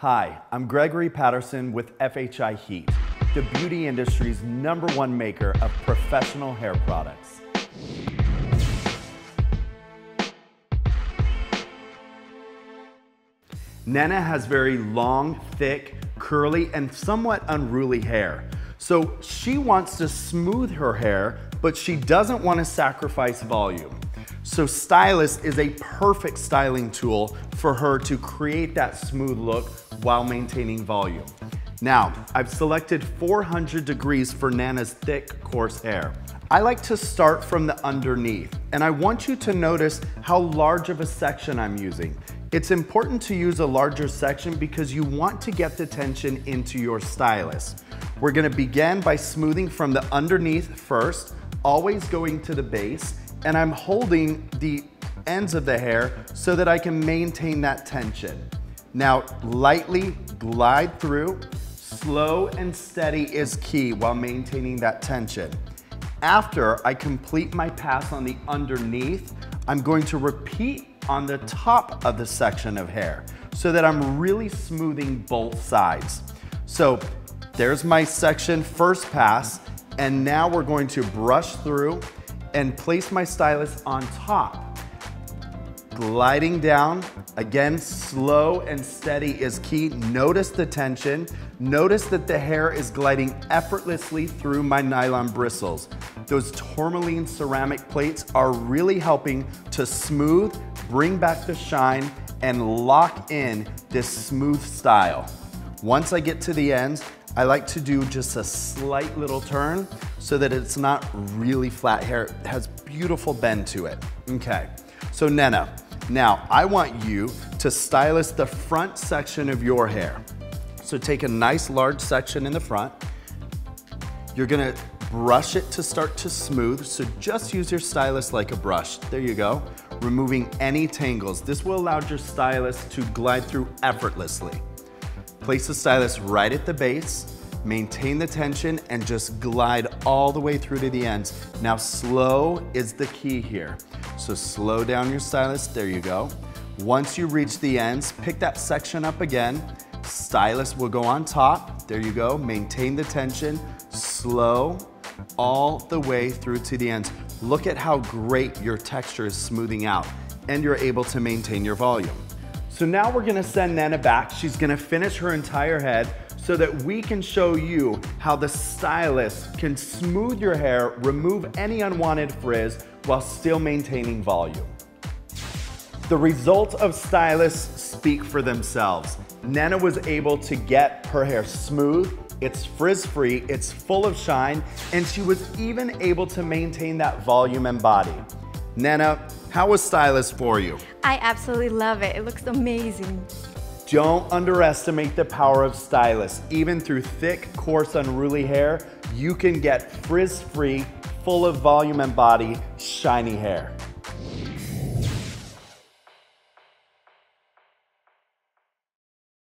Hi, I'm Gregory Patterson with FHI Heat, the beauty industry's number one maker of professional hair products. Nena has very long, thick, curly, and somewhat unruly hair. So she wants to smooth her hair, but she doesn't want to sacrifice volume. So Stylus is a perfect styling tool for her to create that smooth look while maintaining volume. Now, I've selected 400 degrees for Nena's thick, coarse hair. I like to start from the underneath, and I want you to notice how large of a section I'm using. It's important to use a larger section because you want to get the tension into your stylus. We're gonna begin by smoothing from the underneath first, always going to the base, and I'm holding the ends of the hair so that I can maintain that tension. Now, lightly glide through. Slow and steady is key while maintaining that tension. After I complete my pass on the underneath, I'm going to repeat on the top of the section of hair so that I'm really smoothing both sides. So there's my section first pass, and now we're going to brush through and place my stylus on top. Gliding down, again, slow and steady is key. Notice the tension. Notice that the hair is gliding effortlessly through my nylon bristles. Those tourmaline ceramic plates are really helping to smooth, bring back the shine, and lock in this smooth style. Once I get to the ends, I like to do just a slight little turn so that it's not really flat hair. It has beautiful bend to it. Okay, so Nena, now I want you to stylus the front section of your hair. So take a nice large section in the front. You're gonna brush it to start to smooth. So just use your stylus like a brush. There you go. Removing any tangles. This will allow your stylus to glide through effortlessly. Place the stylus right at the base, maintain the tension, and just glide all the way through to the ends. Now slow is the key here. So slow down your stylus, there you go. Once you reach the ends, pick that section up again. Stylus will go on top, there you go. Maintain the tension, slow, all the way through to the ends. Look at how great your texture is smoothing out and you're able to maintain your volume. So now we're gonna send Nena back. She's gonna finish her entire head so that we can show you how the stylus can smooth your hair, remove any unwanted frizz while still maintaining volume. The results of Stylus speak for themselves. Nena was able to get her hair smooth, it's frizz-free, it's full of shine, and she was even able to maintain that volume and body. Nena, how was Stylus for you? I absolutely love it. It looks amazing. Don't underestimate the power of Stylus. Even through thick, coarse, unruly hair, you can get frizz-free, full of volume and body, shiny hair.